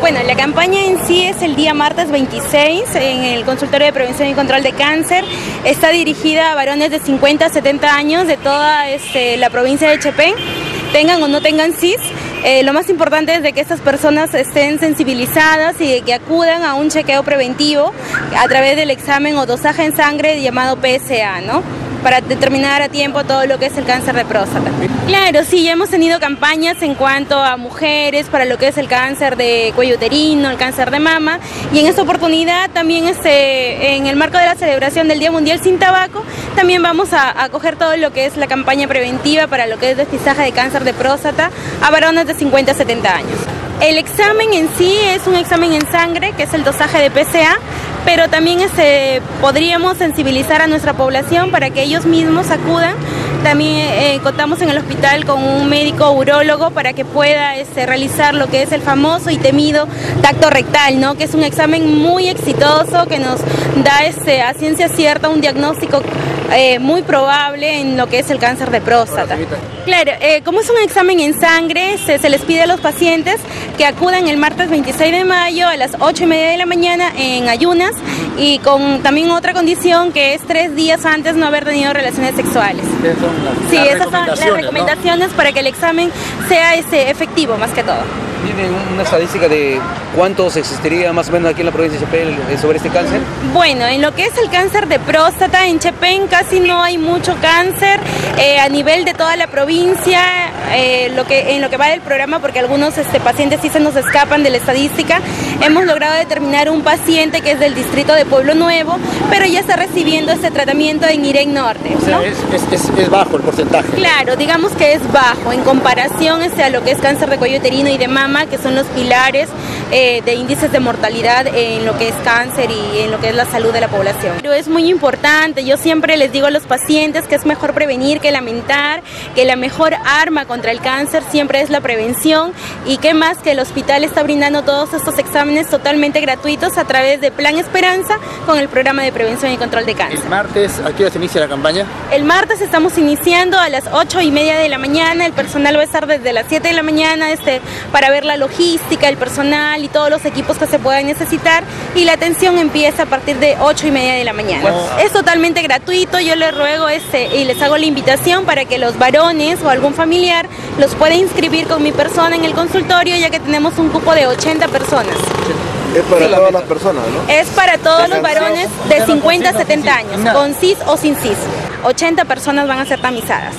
bueno, la campaña en sí es el día martes 26 en el Consultorio de Prevención y Control de Cáncer. Está dirigida a varones de 50 a 70 años de toda este, la provincia de Chepén, tengan o no tengan CIS. Eh, lo más importante es de que estas personas estén sensibilizadas y que acudan a un chequeo preventivo a través del examen o dosaje en sangre llamado PSA, ¿no? Para determinar a tiempo todo lo que es el cáncer de próstata. Claro, sí, ya hemos tenido campañas en cuanto a mujeres para lo que es el cáncer de cuello uterino, el cáncer de mama y en esta oportunidad también este, en el marco de la celebración del Día Mundial sin Tabaco también vamos a, a coger todo lo que es la campaña preventiva para lo que es despistaje de cáncer de próstata a varones de 50 a 70 años. El examen en sí es un examen en sangre, que es el dosaje de PCA, pero también este, podríamos sensibilizar a nuestra población para que ellos mismos acudan. También eh, contamos en el hospital con un médico urólogo para que pueda este, realizar lo que es el famoso y temido tacto rectal, ¿no? que es un examen muy exitoso que nos da este, a ciencia cierta un diagnóstico eh, muy probable en lo que es el cáncer de próstata. Claro, eh, como es un examen en sangre, se, se, les pide a los pacientes que acudan el martes 26 de mayo a las 8 y media de la mañana en ayunas y con también otra condición que es tres días antes no haber tenido relaciones sexuales. Son las, sí, las esas son las recomendaciones ¿no? para que el examen sea ese efectivo más que todo. ¿Tiene una estadística de cuántos existiría más o menos aquí en la provincia de Chepén sobre este cáncer? Bueno, en lo que es el cáncer de próstata, en Chepén casi no hay mucho cáncer eh, a nivel de toda la provincia, eh, lo que, en lo que va del programa, porque algunos este, pacientes sí se nos escapan de la estadística, hemos logrado determinar un paciente que es del distrito de Pueblo Nuevo, pero ya está recibiendo este tratamiento en Irén Norte. O sea, ¿no? es, es, es, bajo el porcentaje. Claro, digamos que es bajo en comparación este, a lo que es cáncer de cuello uterino y de mama que son los pilares eh, de índices de mortalidad en lo que es cáncer y en lo que es la salud de la población. Pero es muy importante, yo siempre les digo a los pacientes que es mejor prevenir que lamentar, que la mejor arma contra el cáncer siempre es la prevención y que más que el hospital está brindando todos estos exámenes totalmente gratuitos a través de Plan Esperanza con el programa de prevención y control de cáncer. ¿El martes a qué hora se inicia la campaña? El martes estamos iniciando a las 8 y media de la mañana, el personal va a estar desde las 7 de la mañana este, para ver la logística, el personal y todos los equipos que se puedan necesitar y la atención empieza a partir de 8 y media de la mañana. Wow. Es totalmente gratuito, yo les ruego este, y les hago la invitación para que los varones o algún familiar los pueda inscribir con mi persona en el consultorio ya que tenemos un cupo de 80 personas. Es para todas las personas, ¿no? Es para todos los varones de 50 a 70 años, con CIS o sin CIS. 80 personas van a ser tamizadas.